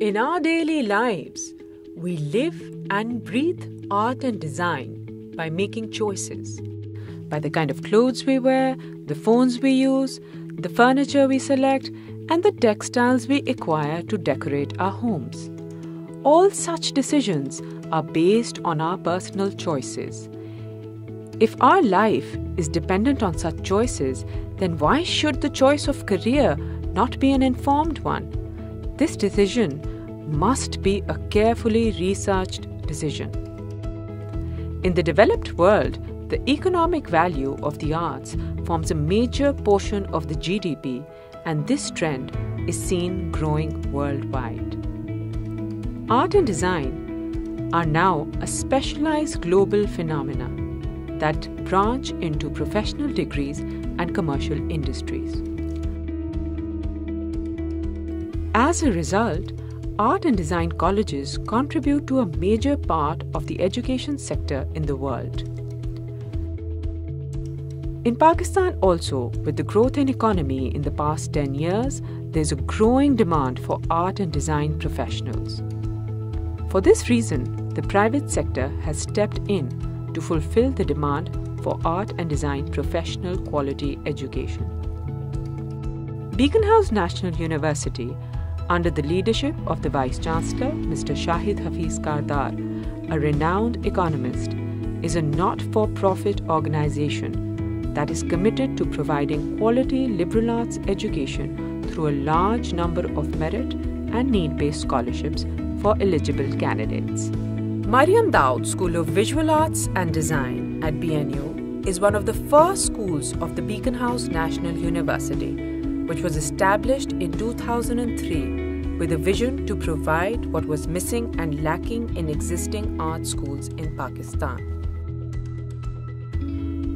In our daily lives, we live and breathe art and design by making choices. By the kind of clothes we wear, the phones we use, the furniture we select, and the textiles we acquire to decorate our homes. All such decisions are based on our personal choices. If our life is dependent on such choices, then why should the choice of career not be an informed one? This decision must be a carefully researched decision. In the developed world, the economic value of the arts forms a major portion of the GDP, and this trend is seen growing worldwide. Art and design are now a specialized global phenomena that branch into professional degrees and commercial industries. As a result, art and design colleges contribute to a major part of the education sector in the world. In Pakistan, also, with the growth in economy in the past 10 years, there's a growing demand for art and design professionals. For this reason, the private sector has stepped in to fulfill the demand for art and design professional quality education. Beaconhouse National University, under the leadership of the Vice Chancellor, Mr. Shahid Hafiz Kardar, a renowned economist, is a not for profit organization that is committed to providing quality liberal arts education through a large number of merit and need based scholarships for eligible candidates. Mariam Dawood School of Visual Arts and Design at BNU is one of the first schools of the Beaconhouse National University, which was established in 2003 with a vision to provide what was missing and lacking in existing art schools in Pakistan.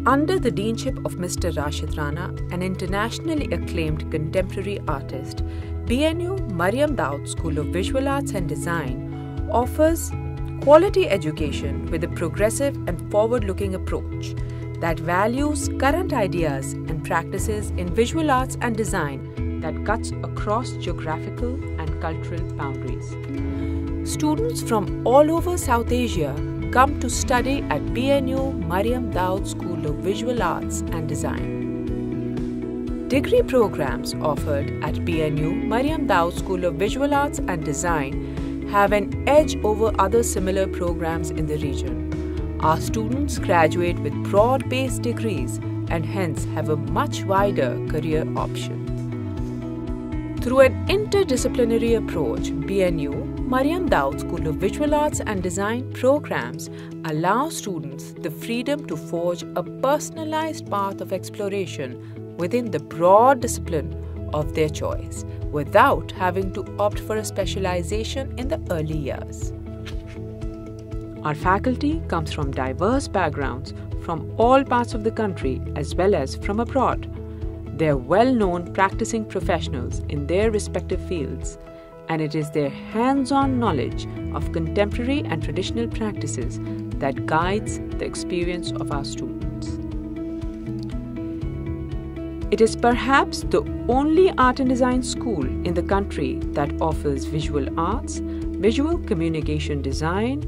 Under the deanship of Mr. Rashid Rana, an internationally acclaimed contemporary artist, BNU Mariam Dawood School of Visual Arts and Design offers quality education with a progressive and forward looking approach that values current ideas and practices in visual arts and design that cuts across geographical and cultural boundaries. Students from all over South Asia come to study at BNU Mariam Dawood School of Visual Arts and Design. Degree programs offered at BNU Mariam Dawood School of Visual Arts and Design have an edge over other similar programs in the region. Our students graduate with broad based degrees and hence have a much wider career option. Through an interdisciplinary approach, BNU Mariam Dawood School of Visual Arts and Design programs allow students the freedom to forge a personalized path of exploration within the broad discipline of their choice without having to opt for a specialization in the early years. Our faculty comes from diverse backgrounds from all parts of the country as well as from abroad. They are well known practicing professionals in their respective fields, and it is their hands on knowledge of contemporary and traditional practices that guides the experience of our students. It is perhaps the only art and design school in the country that offers visual arts, visual communication design,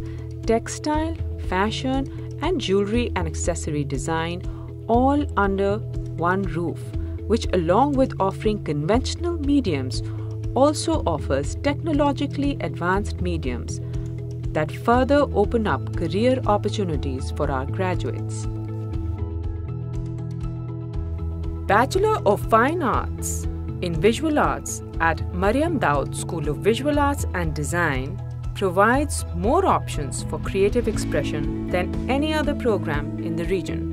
textile, fashion, and jewelry and accessory design all under one roof, which, along with offering conventional mediums, also offers technologically advanced mediums that further open up career opportunities for our graduates. Bachelor of Fine Arts in Visual Arts at Mariam Dawood School of Visual Arts and Design provides more options for creative expression than any other program in the region.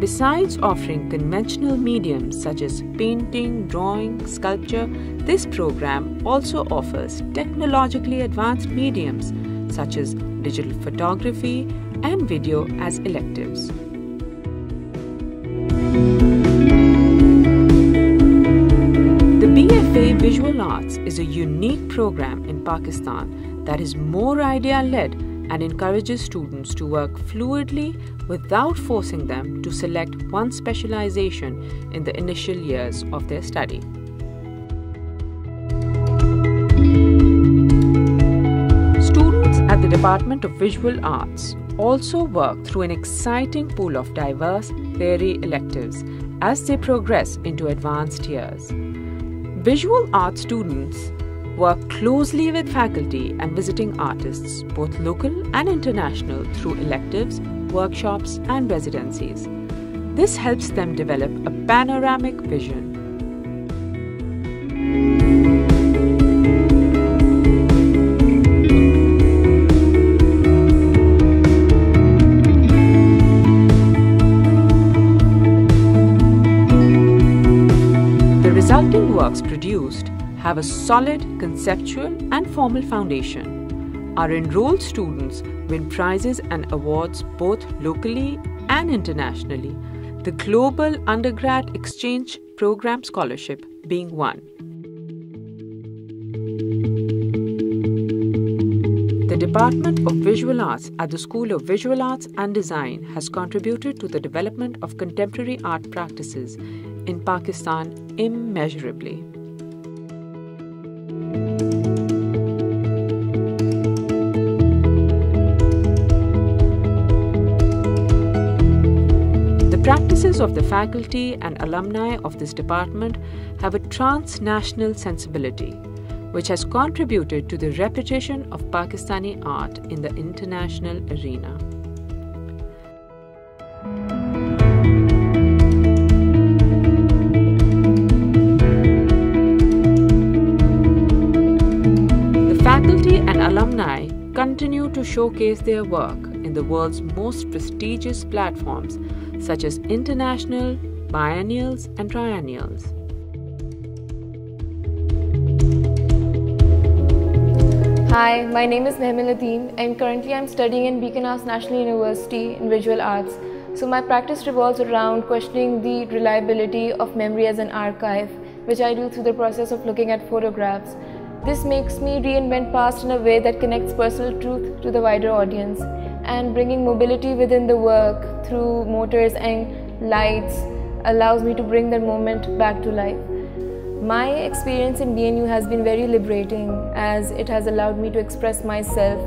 Besides offering conventional mediums such as painting, drawing, sculpture, this program also offers technologically advanced mediums such as digital photography, and video as electives. BFA Visual Arts is a unique program in Pakistan that is more idea led and encourages students to work fluidly without forcing them to select one specialization in the initial years of their study. Students at the Department of Visual Arts also work through an exciting pool of diverse theory electives as they progress into advanced years. Visual art students work closely with faculty and visiting artists, both local and international, through electives, workshops, and residencies. This helps them develop a panoramic vision. Produced have a solid conceptual and formal foundation. Our enrolled students win prizes and awards both locally and internationally, the Global Undergrad Exchange Program Scholarship being one. The Department of Visual Arts at the School of Visual Arts and Design has contributed to the development of contemporary art practices in Pakistan immeasurably. The practices of the faculty and alumni of this department have a transnational sensibility, which has contributed to the reputation of Pakistani art in the international arena. Alumni continue to showcase their work in the world's most prestigious platforms such as international, biennials, and triennials. Hi, my name is Mehmil Adeem and currently I'm studying in Beaconhouse National University in Visual Arts. So my practice revolves around questioning the reliability of memory as an archive, which I do through the process of looking at photographs. This makes me reinvent past in a way that connects personal truth to the wider audience and bringing mobility within the work through motors and lights allows me to bring that moment back to life. My experience in BNU has been very liberating as it has allowed me to express myself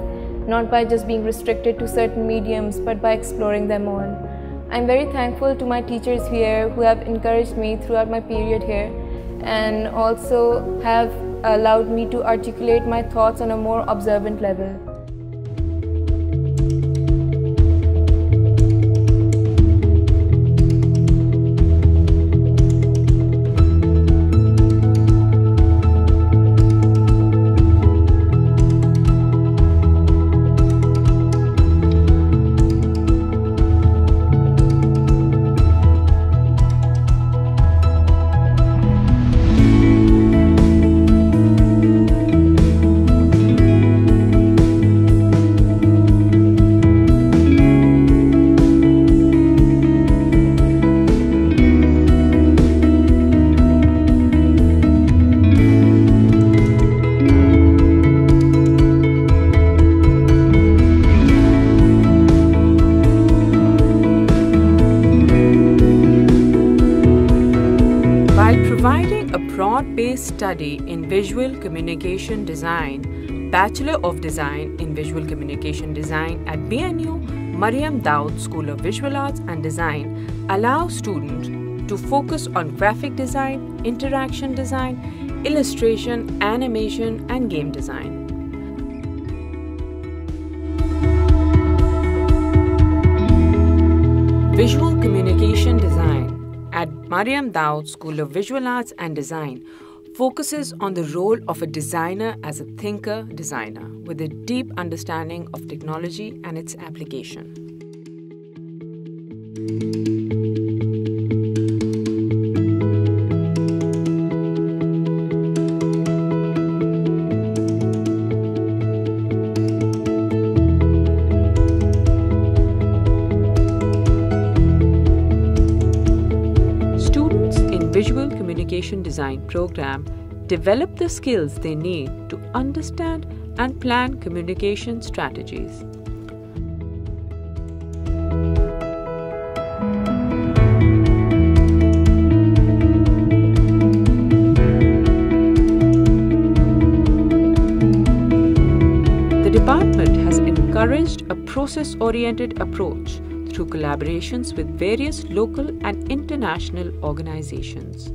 not by just being restricted to certain mediums but by exploring them all. I'm very thankful to my teachers here who have encouraged me throughout my period here and also have allowed me to articulate my thoughts on a more observant level. Providing a broad based study in visual communication design, Bachelor of Design in Visual Communication Design at BNU Mariam Dawood School of Visual Arts and Design allows students to focus on graphic design, interaction design, illustration, animation, and game design. Visual Mariam Dawood School of Visual Arts and Design focuses on the role of a designer as a thinker designer with a deep understanding of technology and its application. Communication Design program develop the skills they need to understand and plan communication strategies. The department has encouraged a process oriented approach through collaborations with various local and international organizations.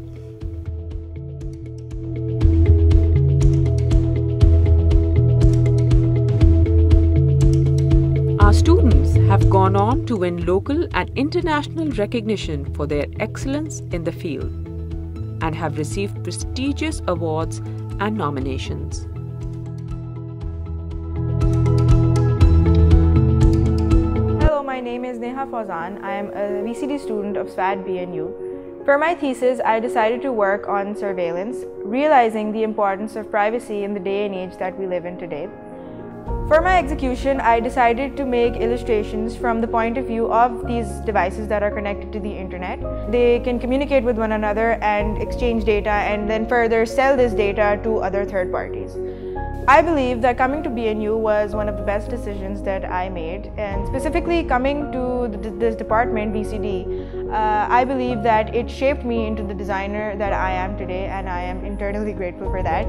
Gone on to win local and international recognition for their excellence in the field and have received prestigious awards and nominations. Hello, my name is Neha Fauzan. I am a VCD student of SVAD BNU. For my thesis, I decided to work on surveillance, realizing the importance of privacy in the day and age that we live in today. For my execution, I decided to make illustrations from the point of view of these devices that are connected to the internet. They can communicate with one another and exchange data and then further sell this data to other third parties. I believe that coming to BNU was one of the best decisions that I made and specifically coming to this department, VCD, uh, I believe that it shaped me into the designer that I am today and I am internally grateful for that.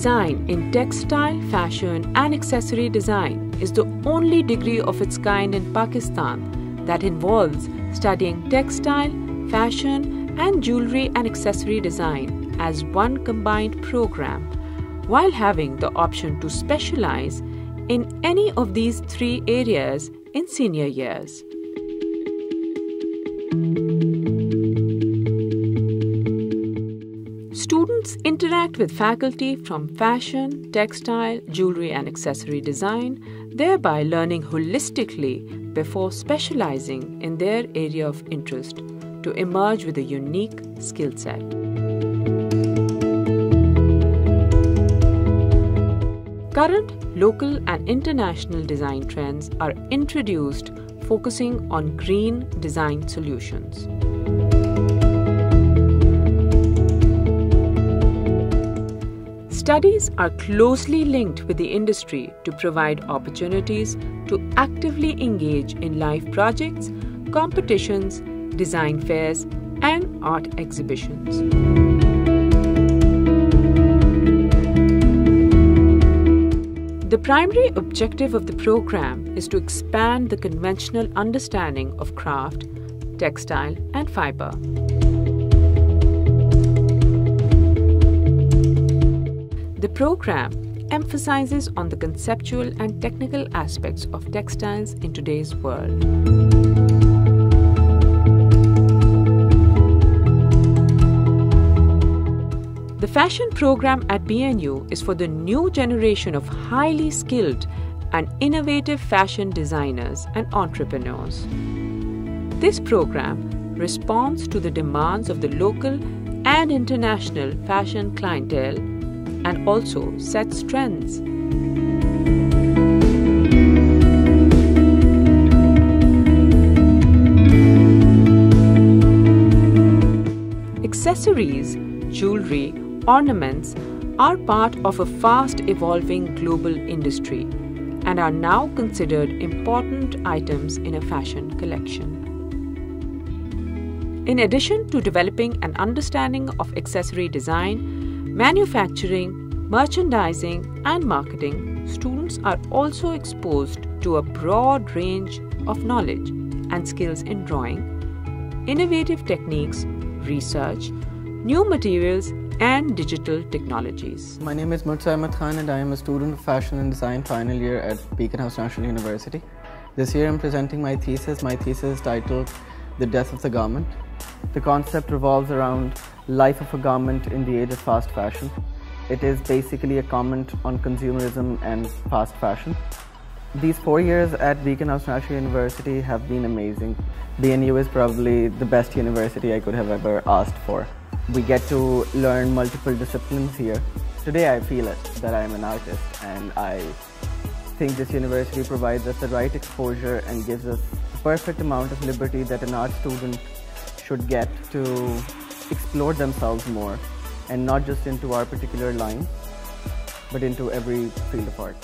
Design in Textile, Fashion and Accessory Design is the only degree of its kind in Pakistan that involves studying textile, fashion and jewelry and accessory design as one combined program while having the option to specialize in any of these three areas in senior years. Interact with faculty from fashion, textile, jewelry, and accessory design, thereby learning holistically before specializing in their area of interest to emerge with a unique skill set. Current local and international design trends are introduced focusing on green design solutions. Studies are closely linked with the industry to provide opportunities to actively engage in live projects, competitions, design fairs, and art exhibitions. The primary objective of the program is to expand the conventional understanding of craft, textile, and fiber. The program emphasizes on the conceptual and technical aspects of textiles in today's world. The fashion program at BNU is for the new generation of highly skilled and innovative fashion designers and entrepreneurs. This program responds to the demands of the local and international fashion clientele and also sets trends. Accessories, jewelry, ornaments are part of a fast evolving global industry and are now considered important items in a fashion collection. In addition to developing an understanding of accessory design, manufacturing, merchandising, and marketing, students are also exposed to a broad range of knowledge and skills in drawing, innovative techniques, research, new materials, and digital technologies. My name is Murtaza Ahmed Khan and I am a student of fashion and design final year at Beaconhouse National University. This year I'm presenting my thesis. My thesis is titled The Death of the Garment. The concept revolves around life of a garment in the age of fast fashion. It is basically a comment on consumerism and fast fashion. These four years at Beaconhouse National University have been amazing. BNU is probably the best university I could have ever asked for. We get to learn multiple disciplines here. Today I feel it, that I am an artist and I think this university provides us the right exposure and gives us the perfect amount of liberty that an art student should get to explore themselves more and not just into our particular line, but into every field of art.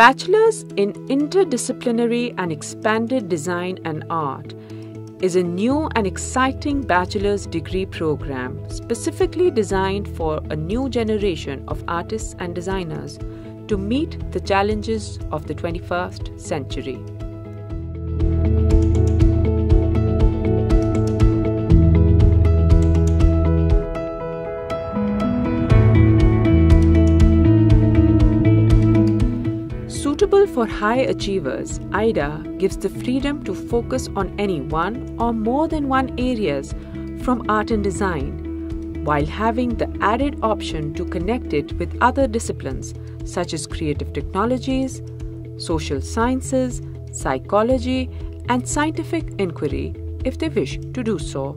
Bachelor's in Interdisciplinary and Expanded Design and Art is a new and exciting bachelor's degree program specifically designed for a new generation of artists and designers to meet the challenges of the 21st century. For high achievers, IDA gives the freedom to focus on any one or more than one areas from art and design, while having the added option to connect it with other disciplines such as creative technologies, social sciences, psychology, and scientific inquiry if they wish to do so.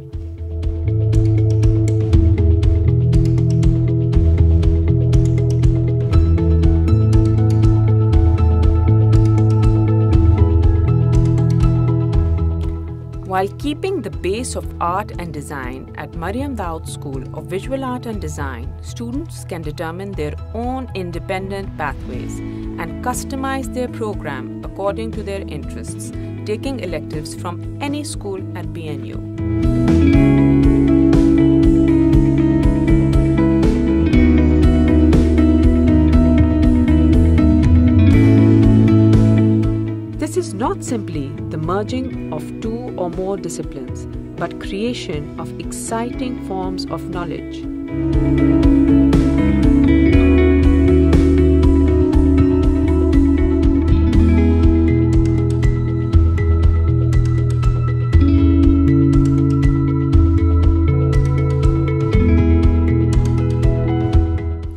While keeping the base of art and design at Mariam Dawood School of Visual Art and Design, students can determine their own independent pathways and customize their program according to their interests, taking electives from any school at BNU. Not simply the merging of two or more disciplines, but creation of exciting forms of knowledge.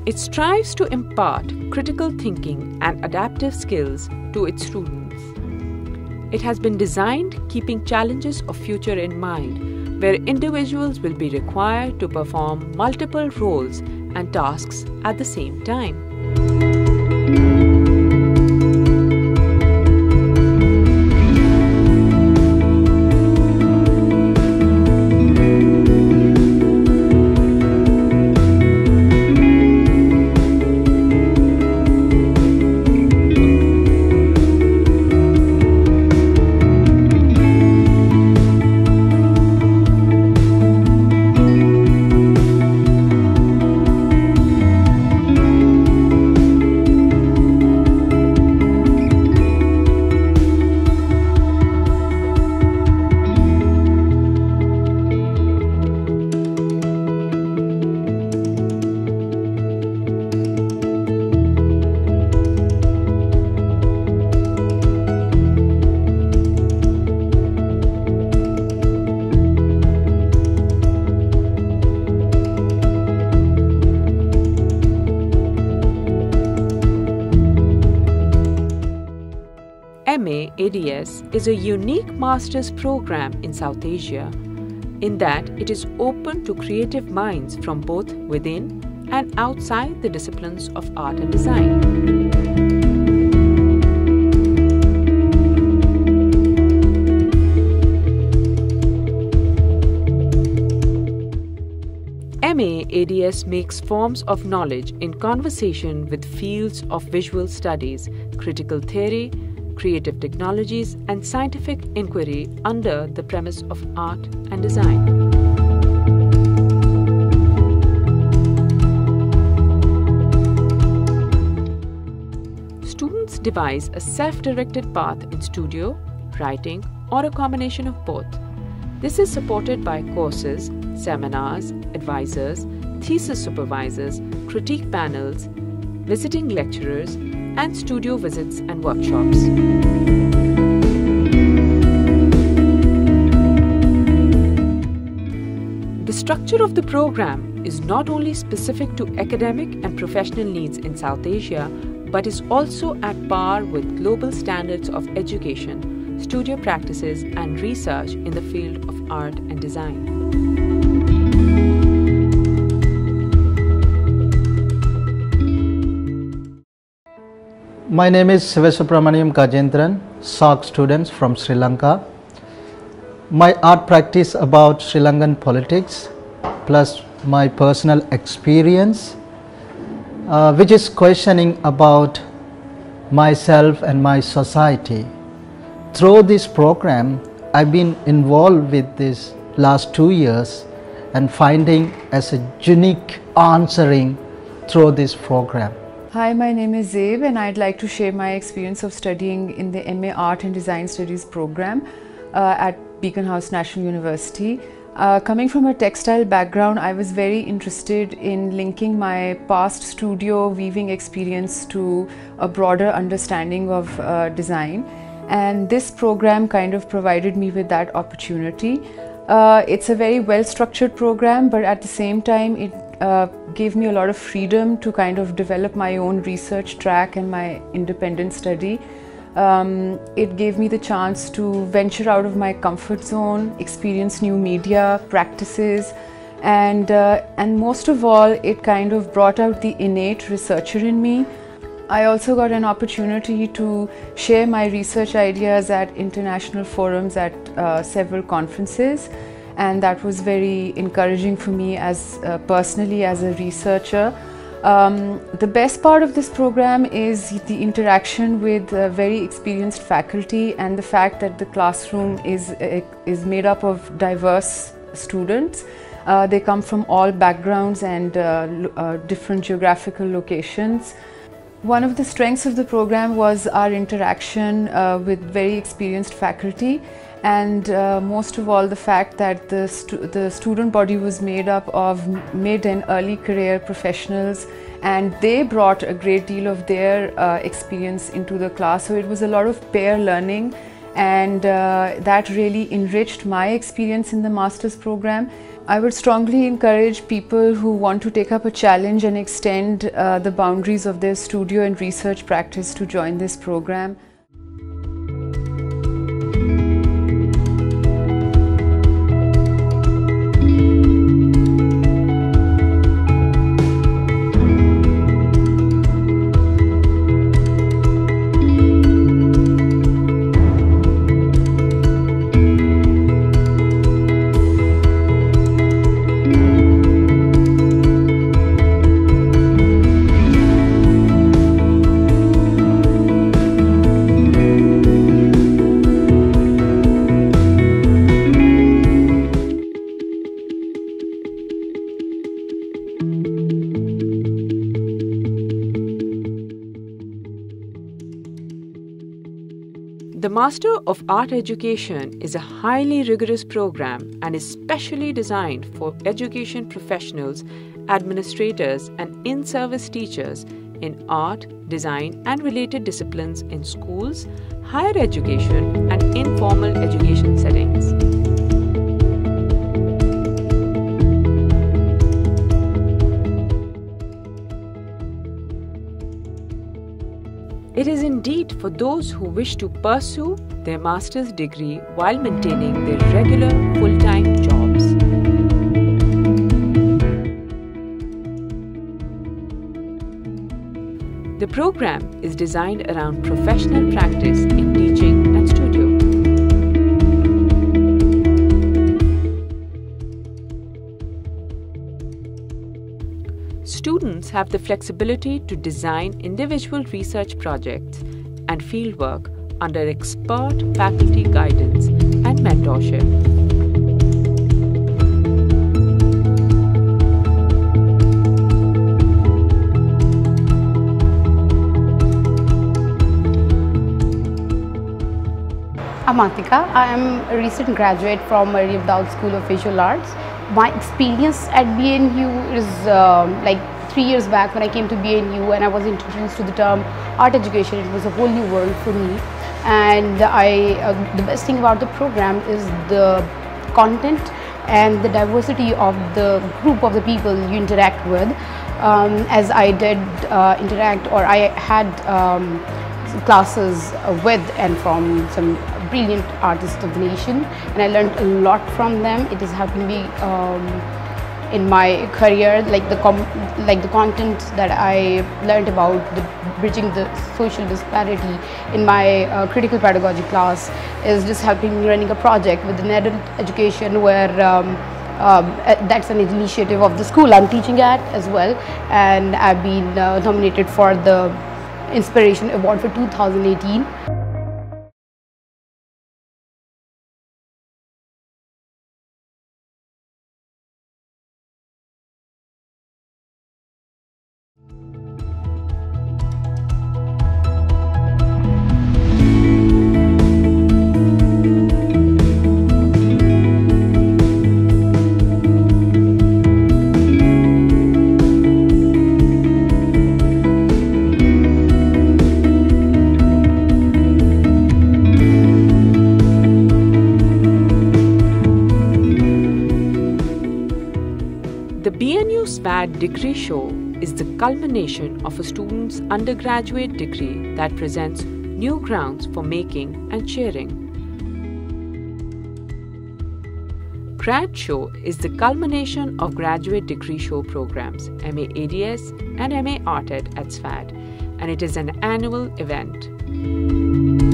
It strives to impart critical thinking and adaptive skills to its students. It has been designed keeping challenges of future in mind, where individuals will be required to perform multiple roles and tasks at the same time. Is a unique master's program in South Asia in that it is open to creative minds from both within and outside the disciplines of art and design. ADS makes forms of knowledge in conversation with fields of visual studies, critical theory, creative technologies, and scientific inquiry under the premise of art and design. Students devise a self directed path in studio, writing, or a combination of both. This is supported by courses, seminars, advisors, thesis supervisors, critique panels, visiting lecturers, and studio visits and workshops. The structure of the program is not only specific to academic and professional needs in South Asia, but is also at par with global standards of education studio practices, and research in the field of art and design. My name is Sivasubramaniam Kajendran, SOC students from Sri Lanka. My art practice about Sri Lankan politics plus my personal experience uh, which is questioning about myself and my society through this program, I've been involved with this last two years and finding as a unique answering through this program. Hi, my name is Zev and I'd like to share my experience of studying in the MA Art and Design Studies program uh, at Beaconhouse National University. Uh, coming from a textile background, I was very interested in linking my past studio weaving experience to a broader understanding of uh, design and this program kind of provided me with that opportunity. Uh, it's a very well structured program, but at the same time, it uh, gave me a lot of freedom to kind of develop my own research track and my independent study. Um, it gave me the chance to venture out of my comfort zone, experience new media, practices, and, uh, and most of all, it kind of brought out the innate researcher in me I also got an opportunity to share my research ideas at international forums at uh, several conferences and that was very encouraging for me as uh, personally as a researcher. Um, the best part of this program is the interaction with uh, very experienced faculty and the fact that the classroom is, uh, is made up of diverse students. Uh, they come from all backgrounds and uh, different geographical locations. One of the strengths of the program was our interaction with very experienced faculty and uh, most of all the fact that the, stu the student body was made up of mid and early career professionals and they brought a great deal of their uh, experience into the class so it was a lot of pair learning and uh, that really enriched my experience in the master's program I would strongly encourage people who want to take up a challenge and extend uh, the boundaries of their studio and research practice to join this program. Master of Art Education is a highly rigorous program and is specially designed for education professionals, administrators, and in service teachers in art, design, and related disciplines in schools, higher education, and informal education settings. For those who wish to pursue their master's degree while maintaining their regular full time jobs. The program is designed around professional practice in teaching and studio. Students have the flexibility to design individual research projects and fieldwork under expert faculty guidance and mentorship. Amatika. I am a recent graduate from Mariam Dawood School of Visual Arts. My experience at BNU is um, like three years back when I came to BNU and I was introduced to the term art education. It was a whole new world for me. And I, uh, the best thing about the program is the content and the diversity of the group of the people you interact with. Um, as I did uh, interact or I had um, classes with and from some brilliant artists of the nation and I learned a lot from them. It is helping me um, in my career like the like the content that I learned about the bridging the social disparity in my uh, critical pedagogy class is just helping me running a project with an adult education where um, um, that's an initiative of the school I'm teaching at as well and I've been uh, nominated for the Inspiration Award for 2018. Degree show is the culmination of a student's undergraduate degree that presents new grounds for making and sharing. Grad Show is the culmination of graduate degree show programs MA ADS and MA ArtEd at SVAD, and it is an annual event.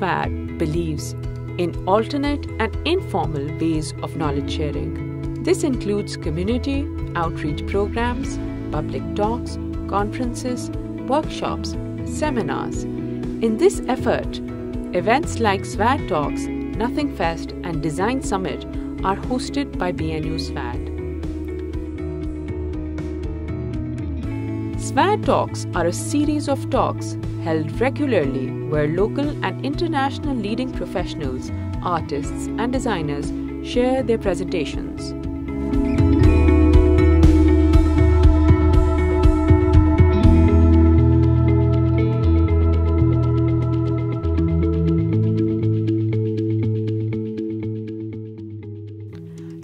SVAD believes in alternate and informal ways of knowledge sharing. This includes community outreach programs, public talks, conferences, workshops, seminars. In this effort, events like SVAD Talks, Nothing Fest, and Design Summit are hosted by BNU SVAD. SVAD Talks are a series of talks held regularly where local and international leading professionals, artists, and designers share their presentations.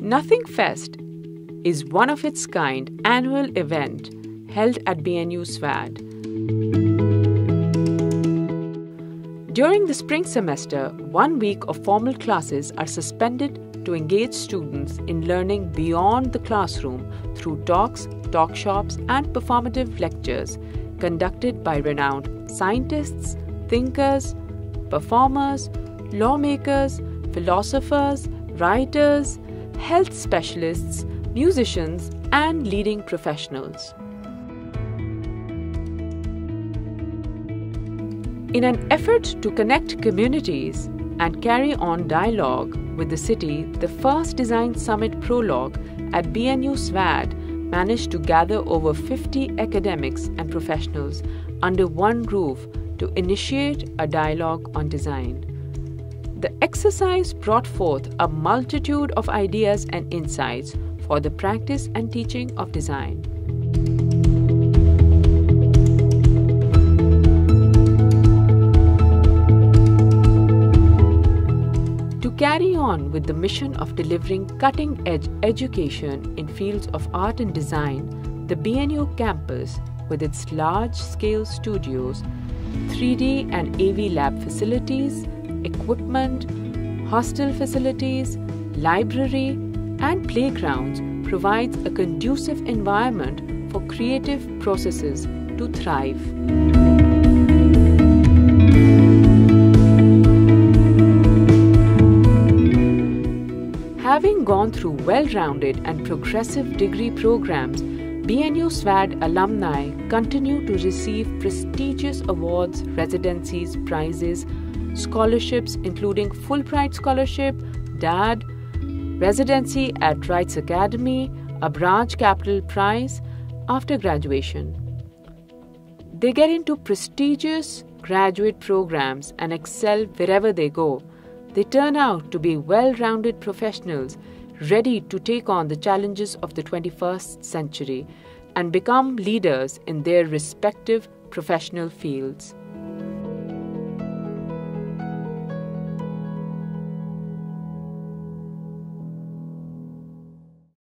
Nothing Fest is one of its kind annual event held at BNU SVAD. During the spring semester, one week of formal classes are suspended to engage students in learning beyond the classroom through talks, talk shops, and performative lectures conducted by renowned scientists, thinkers, performers, lawmakers, philosophers, writers, health specialists, musicians, and leading professionals. In an effort to connect communities and carry on dialogue with the city, the first Design Summit Prologue at BNU SVAD managed to gather over 50 academics and professionals under one roof to initiate a dialogue on design. The exercise brought forth a multitude of ideas and insights for the practice and teaching of design. Carry on with the mission of delivering cutting edge education in fields of art and design, the BNU campus, with its large scale studios, 3D and AV lab facilities, equipment, hostel facilities, library, and playgrounds, provides a conducive environment for creative processes to thrive. Having gone through well rounded and progressive degree programs, BNU SVAD alumni continue to receive prestigious awards, residencies, prizes, scholarships, including Fulbright Scholarship, DAAD, residency at Rijksakademie, a branch capital prize after graduation. They get into prestigious graduate programs and excel wherever they go. They turn out to be well rounded professionals ready to take on the challenges of the 21st century and become leaders in their respective professional fields.